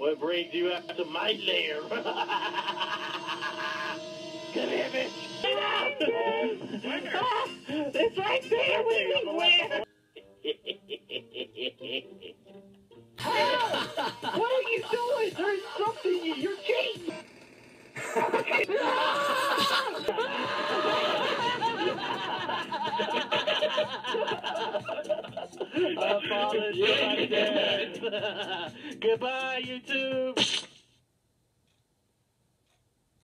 What brings you up to my lair? Come here, bitch. Get out! Ah, it's right there. with Where? what are you doing? There's something in your cheek. I apologize. Goodbye, YouTube.